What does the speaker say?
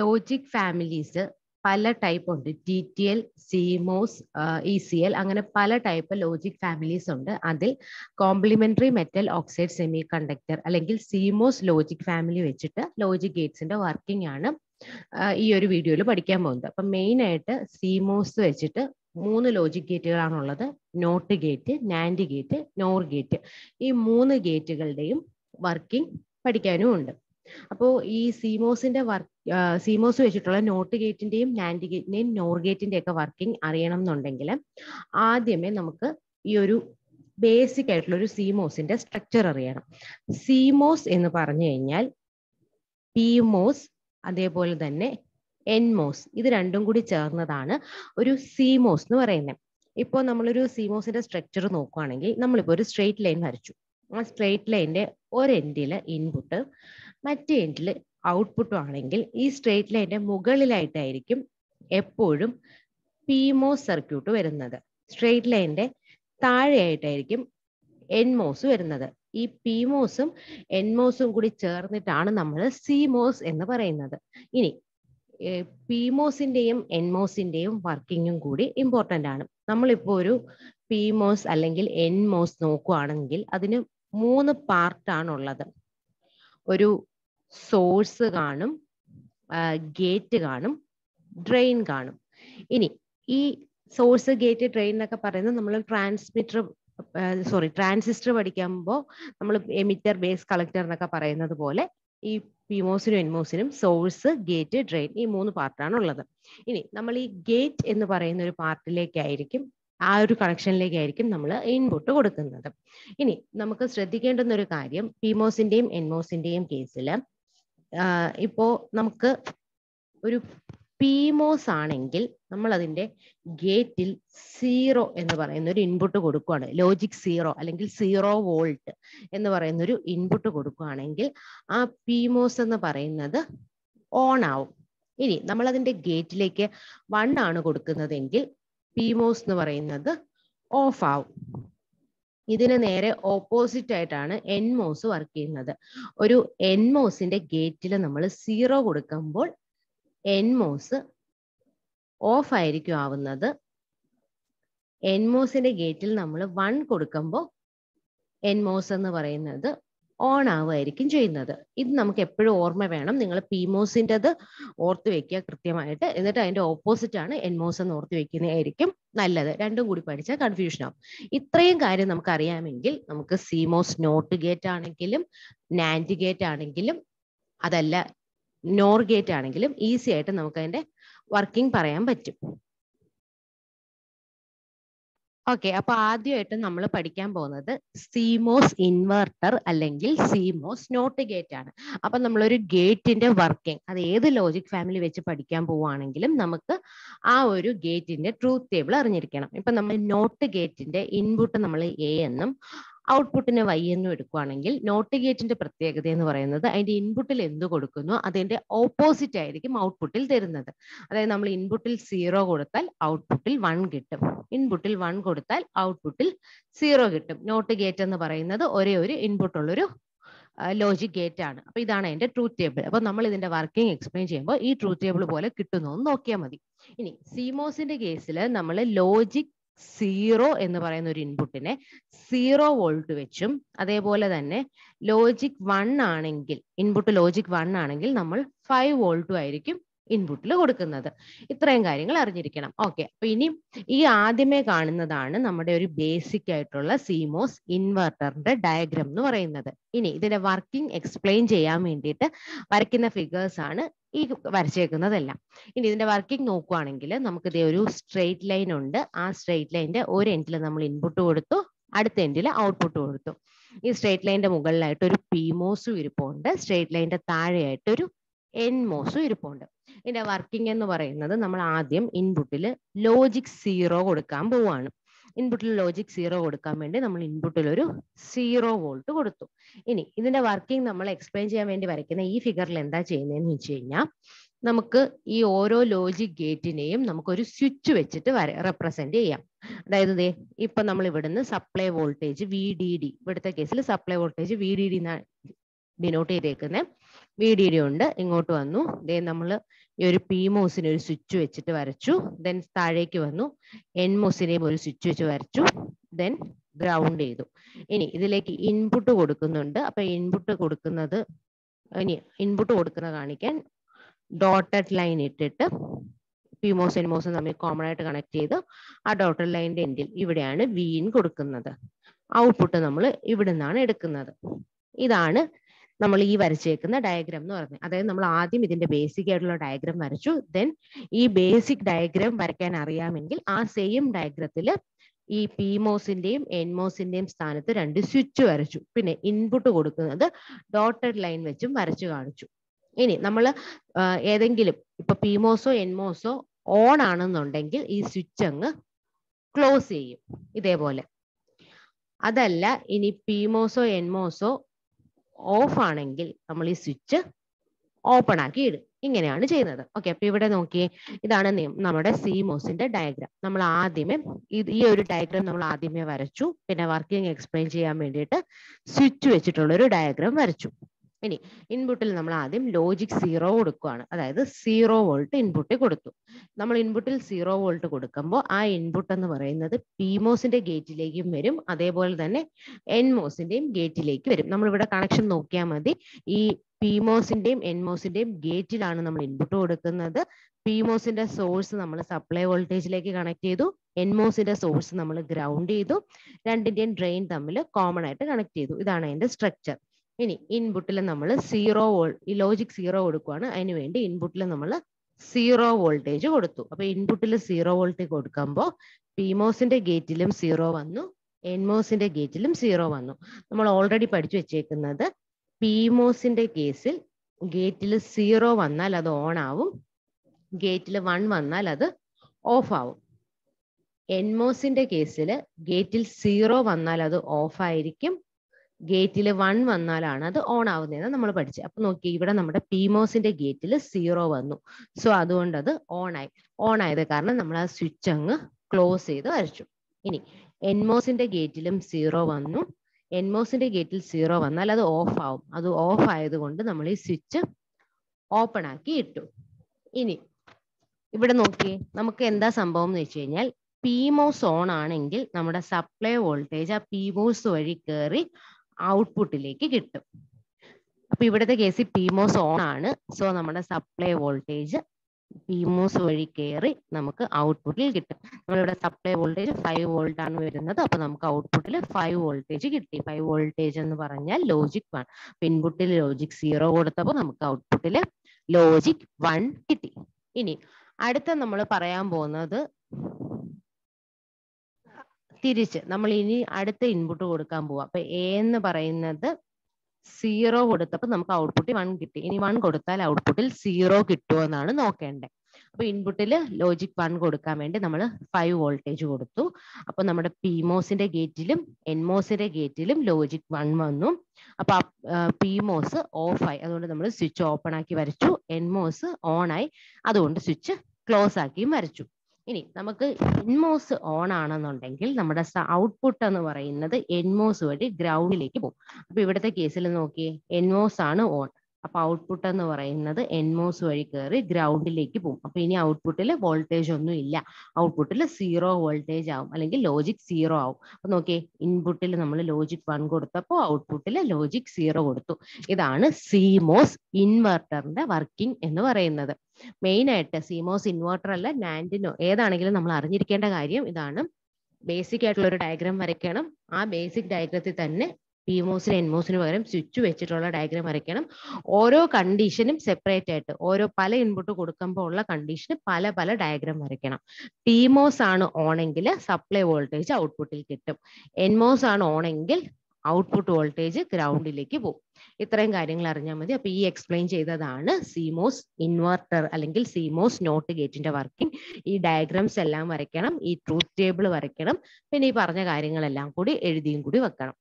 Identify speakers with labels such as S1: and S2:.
S1: Logic families പല type ഉണ്ട്. T T L CMOS E C L അങ്ങനെ പല ടൈപ്പ് ലോജിക് ഫാമിലീസ് ഉണ്ട്. അതിൽ complementary metal oxide semiconductor അല്ലെങ്കിൽ സിമോസ് ലോജിക് ഫാമിലി വെച്ചിട്ട് ലോജിക് ഗേറ്റ്സിന്റെ വർക്കിംഗ് ആണ് ഈ ഒരു വീഡിയോയിൽ പഠിക്കാൻ പോകുന്നത്. അപ്പം മെയിൻ ആയിട്ട് സിമോസ് വെച്ചിട്ട് മൂന്ന് logic ഗേറ്റുകളാണുള്ളത് not gate NAND gate NOR gate ഈ മൂന്ന് ഗേറ്റുകളുടെയും വർക്കിംഗ് പഠിക്കാനും ഉണ്ട്. അപ്പോൾ ഈ സിമോസിന്റെ വർക്ക് സീമോസ് വെച്ചിട്ടുള്ള നോട്ട് ഗേറ്റിന്റെയും നാൻഡ് ഗേറ്റിന്റെയും നോർ ഗേറ്റിന്റെ ഒക്കെ വർക്കിംഗ് അറിയണം എന്നുണ്ടെങ്കിൽ ആദ്യമേ നമുക്ക് ഈ ഒരു ബേസിക് ആയിട്ടുള്ള ഒരു സിമോസിന്റെ സ്ട്രക്ചർ അറിയണം. സിമോസ് എന്ന് പറഞ്ഞു കഴിഞ്ഞാൽ പിമോസ് അതേപോലെ തന്നെ എൻമോസ് ഇത് രണ്ടും കൂടി ചേർന്നതാണ് ഒരു സിമോസ് എന്ന് പറയുന്നത്. ഇപ്പോൾ നമ്മളൊരു സീമോസിന്റെ സ്ട്രക്ചർ നോക്കുകയാണെങ്കിൽ നമ്മളിപ്പോൾ ഒരു സ്ട്രെയിറ്റ് ലൈൻ വരച്ചു. ആ സ്ട്രേറ്റ് ലൈന്റെ ഒരെൻഡിൽ ഇൻപുട്ട് മറ്റേ എൻഡിൽ ഔട്ട്പുട്ടും ആണെങ്കിൽ ഈ സ്ട്രേറ്റ് ലൈന്റെ മുകളിലായിട്ടായിരിക്കും എപ്പോഴും പിമോസ് സർക്യൂട്ട് വരുന്നത്. സ്ട്രേറ്റ് ലൈന്റെ താഴെയായിട്ടായിരിക്കും എൻ മോസ് വരുന്നത്. ഈ പി മോസും എൻ മോസും കൂടി ചേർന്നിട്ടാണ് നമ്മൾ സി മോസ് എന്ന് പറയുന്നത്. ഇനി പി മോസിന്റെയും എൻ മോസിന്റെയും വർക്കിങ്ങും കൂടി ഇമ്പോർട്ടന്റ് ആണ്. നമ്മളിപ്പോൾ ഒരു പി മോസ് അല്ലെങ്കിൽ എൻ മോസ് നോക്കുകയാണെങ്കിൽ അതിന് മൂന്ന് പാർട്ടാണുള്ളത് ഒരു സോഴ്സ് കാണും ഗേറ്റ് കാണും ഡ്രെയിൻ കാണും. ഇനി ഈ സോഴ്സ് ഗേറ്റ് ഡ്രെയിൻ എന്നൊക്കെ പറയുന്നത് നമ്മൾ ട്രാൻസ്മിറ്റർ സോറി ട്രാൻസിസ്റ്റർ പഠിക്കുമ്പോൾ നമ്മൾ എമിറ്റർ ബേസ് കളക്ടർ എന്നൊക്കെ പറയുന്നത് പോലെ ഈ പിമോസിനും എൻമോസിനും സോഴ്സ് ഗേറ്റ് ഡ്രെയിൻ ഈ മൂന്ന് പാർട്ടാണ് ഉള്ളത് ഇനി നമ്മൾ ഈ ഗേറ്റ് എന്ന് പറയുന്ന ഒരു പാർട്ടിലേക്കായിരിക്കും ആ ഒരു കണക്ഷനിലേക്കായിരിക്കും നമ്മൾ ഇൻപുട്ട് കൊടുക്കുന്നത്. ഇനി നമുക്ക് ശ്രദ്ധിക്കേണ്ടുന്ന ഒരു കാര്യം പിമോസിന്റെയും എൻമോസിന്റെയും കേസിൽ ഇപ്പോ നമുക്ക് ഒരു പിമോസ് ആണെങ്കിൽ നമ്മൾ അതിന്റെ ഗേറ്റിൽ സീറോ എന്ന് പറയുന്ന ഒരു ഇൻപുട്ട് കൊടുക്കുകയാണ് ലോജിക് സീറോ അല്ലെങ്കിൽ സീറോ വോൾട്ട് എന്ന് പറയുന്ന ഒരു ഇൻപുട്ട് കൊടുക്കുകയാണെങ്കിൽ ആ പിമോസ് എന്ന് പറയുന്നത് ഓൺ ആവും. ഇനി നമ്മൾ അതിന്റെ ഗേറ്റിലേക്ക് വൺ ആണ് കൊടുക്കുന്നതെങ്കിൽ പിമോസ് എന്ന് പറയുന്നത് ഓഫ് ആവും. ഇതിന് നേരെ ഓപ്പോസിറ്റ് ആയിട്ടാണ് എൻ മോസ് വർക്ക് ചെയ്യുന്നത്. ഒരു എൻ മോസിന്റെ ഗേറ്റിൽ നമ്മൾ സീറോ കൊടുക്കുമ്പോൾ എൻ മോസ് ഓഫ് ആയിരിക്കും ആവുന്നത്. എൻമോസിന്റെ ഗേറ്റിൽ നമ്മൾ വൺ കൊടുക്കുമ്പോൾ എൻ മോസ് എന്ന് പറയുന്നത് ഓൺ ആവുമായിരിക്കും ചെയ്യുന്നത്. ഇത് നമുക്ക് എപ്പോഴും ഓർമ്മ വേണം. നിങ്ങൾ പിമോസിന്റെത് ഓർത്ത് വെക്കുക കൃത്യമായിട്ട്. എന്നിട്ട് അതിന്റെ ഓപ്പോസിറ്റ് ആണ് എൻമോസ് എന്ന് ഓർത്ത് വെക്കുന്നതായിരിക്കും നല്ലത്. രണ്ടും കൂടി പഠിച്ചാൽ കൺഫ്യൂഷൻ ആവും. ഇത്രയും കാര്യം നമുക്ക് അറിയാമെങ്കിൽ നമുക്ക് സിമോസ് നോട്ട് ഗേറ്റ് ആണെങ്കിലും നാൻഡ് ഗേറ്റ് ആണെങ്കിലും അതല്ല നോർ ഗേറ്റ് ആണെങ്കിലും ഈസി ആയിട്ട് നമുക്ക് അതിന്റെ വർക്കിംഗ് പറയാൻ പറ്റും. ഓക്കെ അപ്പൊ ആദ്യമായിട്ട് നമ്മൾ പഠിക്കാൻ പോകുന്നത് സിമോസ് ഇൻവെർട്ടർ അല്ലെങ്കിൽ സിമോസ് നോട്ട് ഗേറ്റ് ആണ്. അപ്പൊ നമ്മളൊരു ഗേറ്റിന്റെ വർക്കിംഗ് അത് ഏത് ലോജിക് ഫാമിലി വെച്ച് പഠിക്കാൻ പോവുകയാണെങ്കിലും നമുക്ക് ആ ഒരു ഗേറ്റിന്റെ ട്രൂത്ത് ടേബിൾ അറിഞ്ഞിരിക്കണം. ഇപ്പൊ നമ്മൾ നോട്ട് ഗേറ്റിന്റെ ഇൻപുട്ട് നമ്മൾ എ എന്നും ഔട്ട്പുട്ടിന് വൈ എന്നും എടുക്കുകയാണെങ്കിൽ നോട്ട് ഗേറ്റിന്റെ പ്രത്യേകത എന്ന് പറയുന്നത് അതിന്റെ ഇൻപുട്ടിൽ എന്ത് കൊടുക്കുന്നു? അതിന്റെ ഓപ്പോസിറ്റ് ആയിരിക്കും ഔട്ട്പുട്ടിൽ തരുന്നത്. അതായത് നമ്മൾ ഇൻപുട്ടിൽ സീറോ കൊടുത്താൽ ഔട്ട്പുട്ടിൽ വൺ കിട്ടും. ഇൻപുട്ടിൽ വൺ കൊടുത്താൽ ഔട്ട്പുട്ടിൽ സീറോ കിട്ടും. നോട്ട് ഗേറ്റ് എന്ന് പറയുന്നത് ഒരേ ഒരു ഇൻപുട്ട് ഉള്ളൊരു ലോജിക് ഗേറ്റ് ആണ്. അപ്പൊ ഇതാണ് അതിന്റെ ട്രൂത്ത് ടേബിൾ അപ്പൊ നമ്മൾ ഇതിന്റെ വർക്കിംഗ് എക്സ്പ്ലെയിൻ ചെയ്യുമ്പോൾ ഈ ട്രൂത്ത് ടേബിൾ പോലെ കിട്ടുന്നു നോക്കിയാൽ മതി. ഇനി സിമോസിന്റെ കേസിൽ നമ്മൾ ലോജിക് സീറോ എന്ന് പറയുന്ന ഒരു ഇൻപുട്ടിനെ സീറോ വോൾട്ട് വെച്ചും അതേപോലെ തന്നെ ലോജിക് വൺ ആണെങ്കിൽ ഇൻപുട്ട് ലോജിക് വൺ ആണെങ്കിൽ നമ്മൾ ഫൈവ് വോൾട്ടും ആയിരിക്കും ഇൻപുട്ടിൽ കൊടുക്കുന്നത്. ഇത്രയും കാര്യങ്ങൾ അറിഞ്ഞിരിക്കണം. ഓക്കെ. അപ്പൊ ഇനി ഈ ആദ്യമേ കാണുന്നതാണ് നമ്മുടെ ഒരു ബേസിക് ആയിട്ടുള്ള സിമോസ് ഇൻവെർട്ടറിന്റെ ഡയഗ്രാം എന്ന് പറയുന്നത്. ഇനി ഇതിന്റെ വർക്കിംഗ് എക്സ്പ്ലെയിൻ ചെയ്യാൻ വേണ്ടിയിട്ട് വരയ്ക്കുന്ന ഫിഗേഴ്സ് ആണ് ഈ വരച്ചേക്കുന്നതെല്ലാം. ഇനി ഇതിന്റെ വർക്കിംഗ് നോക്കുവാണെങ്കിൽ നമുക്ക് ഇതേ ഒരു സ്ട്രെയിറ്റ് ലൈൻ ഉണ്ട്. ആ സ്ട്രെയിറ്റ് ലൈനിന്റെ ഒരു എൻഡിൽ നമ്മൾ ഇൻപുട്ട് കൊടുത്തു. അടുത്ത എൻഡിൽ ഔട്ട്പുട്ട് കൊടുത്തു. ഈ സ്ട്രെയിറ്റ് ലൈനിന്റെ മുകളിലായിട്ട് ഒരു പിമോസ് ഇരിപ്പുണ്ട്. സ്ട്രെയിറ്റ് ലൈനിന്റെ താഴെയായിട്ട് ഒരു എൻ മോസും ഇരിപ്പുണ്ട്. ഇതിന്റെ വർക്കിംഗ് എന്ന് പറയുന്നത് നമ്മൾ ആദ്യം ഇൻപുട്ടിൽ ലോജിക് സീറോ കൊടുക്കാൻ പോവാണ്. ഇൻപുട്ടിൽ ലോജിക് സീറോ കൊടുക്കാൻ വേണ്ടി നമ്മൾ ഇൻപുട്ടിൽ ഒരു സീറോ വോൾട്ട് കൊടുത്തു. ഇനി ഇതിന്റെ വർക്കിംഗ് നമ്മൾ എക്സ്പ്ലെയിൻ ചെയ്യാൻ വേണ്ടി വരയ്ക്കുന്ന ഈ ഫിഗറിൽ എന്താ ചെയ്യുന്നതെന്ന് വെച്ച് കഴിഞ്ഞാൽ നമുക്ക് ഈ ഓരോ ലോജിക് ഗേറ്റിനെയും നമുക്കൊരു സ്വിച്ച് വെച്ചിട്ട് വര റെപ്രസെന്റ് ചെയ്യാം. അതായത് ദേ ഇപ്പൊ നമ്മൾ ഇവിടുന്ന് supply voltage V D D ഇവിടുത്തെ കേസിൽ supply voltage V D D denote ചെയ്തേക്കുന്നത് വി ഡി ഡി ഉണ്ട് ഇങ്ങോട്ട് വന്നു. ദേ നമ്മൾ ഈ ഒരു പി മോസിനെ ഒരു സ്വിച്ച് വെച്ചിട്ട് വരച്ചു. ദെൻ താഴേക്ക് വന്നു. എൻ മോസിനെയും ഒരു സ്വിച്ച് വെച്ച് വരച്ചു. ദെൻ ഗ്രൗണ്ട് ചെയ്തു. ഇനി ഇതിലേക്ക് ഇൻപുട്ട് കൊടുക്കുന്നുണ്ട്. അപ്പൊ ഇൻപുട്ട് കൊടുക്കുന്നത് ഇനി ഇൻപുട്ട് കൊടുക്കുന്ന കാണിക്കാൻ ഡോട്ടഡ് ലൈൻ ഇട്ടിട്ട് പി പിമോസ് എൻമോസും തമ്മിൽ കോമൺ ആയിട്ട് കണക്ട് ചെയ്ത് ആ ഡോട്ടഡ് ലൈനിന്റെ എൻഡിൽ ഇവിടെയാണ് വീൻ കൊടുക്കുന്നത്. ഔട്ട്പുട്ട് നമ്മൾ ഇവിടെ നിന്നാണ് എടുക്കുന്നത്. ഇതാണ് നമ്മൾ ഈ വരച്ചേക്കുന്ന ഡയഗ്രം എന്ന് പറയുന്നത് അതായത് നമ്മൾ ആദ്യം ഇതിന്റെ ബേസിക് ആയിട്ടുള്ള ഡയഗ്രം വരച്ചു. ദെൻ ഈ ബേസിക് ഡയഗ്രം വരയ്ക്കാൻ അറിയാമെങ്കിൽ ആ സെയിം ഡയഗ്രത്തിൽ ഈ പി മോസിന്റെയും എൻ എൻമോസിന്റെയും സ്ഥാനത്ത് രണ്ട് സ്വിച്ച് വരച്ചു. പിന്നെ ഇൻപുട്ട് കൊടുക്കുന്നത് ഡോട്ടഡ് ലൈൻ വെച്ചും വരച്ചു കാണിച്ചു. ഇനി നമ്മൾ ഏതെങ്കിലും ഇപ്പൊ പി മോസോ എൻ മോസോ ഓൺ ആണെന്നുണ്ടെങ്കിൽ ഈ സ്വിച്ച് അങ്ങ് ക്ലോസ് ചെയ്യും. ഇതേപോലെ. അതല്ല ഇനി പി മോസോ എൻ എൻമോസോ ഓഫ് ആണെങ്കിൽ നമ്മൾ ഈ സ്വിച്ച് ഓപ്പൺ ആക്കി ഇടും. ഇങ്ങനെയാണ് ചെയ്യുന്നത്. ഓക്കെ അപ്പൊ ഇവിടെ നോക്കിയേ ഇതാണ് നമ്മുടെ സിമോസിന്റെ ഡയഗ്രാം നമ്മൾ ആദ്യമേ ഈ ഒരു ഡയഗ്രാം നമ്മൾ ആദ്യമേ വരച്ചു. പിന്നെ വർക്കിംഗ് എക്സ്പ്ലെയിൻ ചെയ്യാൻ വേണ്ടിയിട്ട് സ്വിച്ച് വെച്ചിട്ടുള്ള ഒരു ഡയഗ്രാം വരച്ചു. ഇനി ഇൻപുട്ടിൽ നമ്മൾ ആദ്യം ലോജിക് സീറോ കൊടുക്കുകയാണ് അതായത് സീറോ വോൾട്ട് ഇൻപുട്ട് കൊടുത്തു. നമ്മൾ ഇൻപുട്ടിൽ സീറോ വോൾട്ട് കൊടുക്കുമ്പോൾ ആ ഇൻപുട്ട് എന്ന് പറയുന്നത് പിമോസിന്റെ ഗേറ്റിലേക്കും വരും. അതേപോലെ തന്നെ എൻമോസിന്റെയും ഗേറ്റിലേക്ക് വരും. നമ്മൾ ഇവിടെ കണക്ഷൻ നോക്കിയാൽ മതി. ഈ പിമോസിന്റെയും എൻമോസിന്റെയും ഗേറ്റിലാണ് നമ്മൾ ഇൻപുട്ട് കൊടുക്കുന്നത്. പിമോസിന്റെ സോഴ്സ് നമ്മൾ സപ്ലൈ വോൾട്ടേജിലേക്ക് കണക്ട് ചെയ്തു. എൻമോസിന്റെ സോഴ്സ് നമ്മൾ ഗ്രൗണ്ട് ചെയ്തു. രണ്ടിന്റെയും ഡ്രെയിൻ തമ്മിൽ കോമൺ ആയിട്ട് കണക്ട് ചെയ്തു. ഇതാണ് അതിന്റെ സ്ട്രക്ചർ ഇനി ഇൻപുട്ടിൽ നമ്മൾ സീറോ വോൾ ഈ ലോജിക് സീറോ കൊടുക്കുവാണ്. അതിന് വേണ്ടി ഇൻപുട്ടിൽ നമ്മൾ സീറോ വോൾട്ടേജ് കൊടുത്തു. അപ്പൊ ഇൻപുട്ടിൽ സീറോ വോൾട്ടേജ് കൊടുക്കുമ്പോൾ പിമോസിന്റെ ഗേറ്റിലും സീറോ വന്നു. എൻമോസിന്റെ ഗേറ്റിലും സീറോ വന്നു. നമ്മൾ ഓൾറെഡി പഠിച്ചു വെച്ചേക്കുന്നത് പിമോസിന്റെ കേസിൽ ഗേറ്റിൽ സീറോ വന്നാൽ അത് ഓൺ ആവും. ഗേറ്റിൽ വൺ വന്നാൽ അത് ഓഫ് ആവും. എൻമോസിന്റെ കേസിൽ ഗേറ്റിൽ സീറോ വന്നാൽ അത് ഓഫ് ആയിരിക്കും. ഗേറ്റിൽ വൺ വന്നാലാണ് അത് ഓൺ ആവുന്നതെന്ന് നമ്മൾ പഠിച്ചത് അപ്പൊ നോക്കി ഇവിടെ നമ്മുടെ പിമോസിന്റെ ഗേറ്റിൽ സീറോ വന്നു. സോ അതുകൊണ്ട് അത് ഓൺ ആയി. ഓൺ ആയത് കാരണം നമ്മൾ ആ സ്വിച്ച് അങ്ങ് ക്ലോസ് ചെയ്ത് വരച്ചു. ഇനി എൻമോസിന്റെ ഗേറ്റിലും സീറോ വന്നു. എൻമോസിന്റെ ഗേറ്റിൽ സീറോ വന്നാൽ അത് ഓഫ് ആവും. അത് ഓഫ് ആയതുകൊണ്ട് നമ്മൾ ഈ സ്വിച്ച് ഓപ്പൺ ആക്കി ഇട്ടു. ഇനി ഇവിടെ നോക്കിയേ നമുക്ക് എന്താ സംഭവം എന്ന് വെച്ച് കഴിഞ്ഞാൽ പിമോസ് ഓൺ ആണെങ്കിൽ നമ്മുടെ സപ്ലൈ വോൾട്ടേജ് ആ പിമോസ് വഴി കയറി ഔട്ട്പുട്ടിലേക്ക് കിട്ടും. അപ്പൊ ഇവിടുത്തെ കേസിൽ പിമോസ് ഓൺ ആണ്. സോ നമ്മുടെ സപ്ലൈ വോൾട്ടേജ് പിമോസ് വഴി കയറി നമുക്ക് ഔട്ട്പുട്ടിൽ കിട്ടും. നമ്മളിവിടെ സപ്ലൈ വോൾട്ടേജ് ഫൈവ് വോൾട്ട് ആണ് വരുന്നത്. അപ്പൊ നമുക്ക് ഔട്ട്പുട്ടിൽ ഫൈവ് വോൾട്ടേജ് കിട്ടി. ഫൈവ് വോൾട്ടേജ് എന്ന് പറഞ്ഞാൽ ലോജിക് വൺ ഇൻപുട്ടിൽ ലോജിക് സീറോ കൊടുത്തപ്പോൾ നമുക്ക് ഔട്ട്പുട്ടിൽ ലോജിക് വൺ കിട്ടി. ഇനി അടുത്ത നമ്മൾ പറയാൻ പോകുന്നത് തിരിച്ച് നമ്മൾ ഇനി അടുത്ത ഇൻപുട്ട് കൊടുക്കാൻ പോവാം. അപ്പൊ എ എന്ന് പറയുന്നത് സീറോ കൊടുത്തപ്പോൾ നമുക്ക് ഔട്ട്പുട്ടിൽ വൺ കിട്ടി. ഇനി വൺ കൊടുത്താൽ ഔട്ട്പുട്ടിൽ സീറോ കിട്ടുമോ എന്നാണ് നോക്കേണ്ടത്. അപ്പൊ ഇൻപുട്ടിൽ ലോജിക് വൺ കൊടുക്കാൻ വേണ്ടി നമ്മൾ ഫൈവ് വോൾട്ടേജ് കൊടുത്തു. അപ്പൊ നമ്മുടെ പിമോസിന്റെ ഗേറ്റിലും എൻമോസിന്റെ ഗേറ്റിലും ലോജിക് വൺ വന്നു. അപ്പൊ പിമോസ് ഓഫ് ആയി. അതുകൊണ്ട് നമ്മൾ സ്വിച്ച് ഓപ്പൺ ആക്കി വരച്ചു. എൻമോസ് ഓൺ ആയി. അതുകൊണ്ട് സ്വിച്ച് ക്ലോസ് ആക്കിയും വരച്ചു. ഇനി നമുക്ക് എൻമോസ് ഓൺ ആണെന്നുണ്ടെങ്കിൽ നമ്മുടെ ഔട്ട്പുട്ട് എന്ന് പറയുന്നത് എൻമോസ് വഴി ഗ്രൗണ്ടിലേക്ക് പോകും. അപ്പൊ ഇവിടുത്തെ കേസിൽ നോക്കിയേ എൻമോസ് ആണ് ഓൺ അപ്പൊ ഔട്ട്പുട്ട് എന്ന് പറയുന്നത് എൻമോസ് വഴി കയറി ഗ്രൗണ്ടിലേക്ക് പോകും. അപ്പൊ ഇനി ഔട്ട്പുട്ടിൽ വോൾട്ടേജ് ഒന്നും ഇല്ല. ഔട്ട്പുട്ടിൽ സീറോ വോൾട്ടേജ് ആവും അല്ലെങ്കിൽ ലോജിക് സീറോ ആവും. അപ്പൊ നോക്കിയേ ഇൻപുട്ടിൽ നമ്മൾ ലോജിക് വൺ കൊടുത്തപ്പോൾ ഔട്ട്പുട്ടിൽ ലോജിക് സീറോ കൊടുത്തു. ഇതാണ് സിമോസ് ഇൻവെർട്ടറിന്റെ വർക്കിംഗ് എന്ന് പറയുന്നത്. മെയിൻ ആയിട്ട് സിമോസ് ഇൻവെർട്ടർ അല്ല നാൻഡിനോ ഏതാണെങ്കിലും നമ്മൾ അറിഞ്ഞിരിക്കേണ്ട കാര്യം ഇതാണ്. ബേസിക് ആയിട്ടുള്ള ഒരു ഡയഗ്രാം വരയ്ക്കണം. ആ ബേസിക് ഡയഗ്രത്തിൽ തന്നെ പിമോസിന് എൻമോസിന് പകരം സ്വിച്ച് വെച്ചിട്ടുള്ള ഡയഗ്രാം വരയ്ക്കണം. ഓരോ കണ്ടീഷനും സെപ്പറേറ്റ് ആയിട്ട് ഓരോ പല ഇൻപുട്ട് കൊടുക്കുമ്പോൾ ഉള്ള കണ്ടീഷന് പല പല ഡയഗ്രാം വരയ്ക്കണം. പി മോസ് ആണ് ഓണെങ്കിൽ സപ്ലൈ വോൾട്ടേജ് ഔട്ട്പുട്ടിൽ കിട്ടും. എൻ മോസ് ആണ് ഓണെങ്കിൽ ഔട്ട്പുട്ട് വോൾട്ടേജ് ഗ്രൗണ്ടിലേക്ക് പോകും. ഇത്രയും കാര്യങ്ങൾ അറിഞ്ഞാൽ മതി. അപ്പൊ ഈ എക്സ്പ്ലെയിൻ ചെയ്തതാണ് സിമോസ് ഇൻവെർട്ടർ അല്ലെങ്കിൽ സിമോസ് നോട്ട് ഗേറ്റിന്റെ വർക്കിംഗ് ഈ ഡയഗ്രാംസ് എല്ലാം വരയ്ക്കണം ഈ ട്രൂത്ത് ടേബിൾ വരയ്ക്കണം പിന്നെ ഈ പറഞ്ഞ കാര്യങ്ങളെല്ലാം കൂടി എഴുതിയും കൂടി വെക്കണം.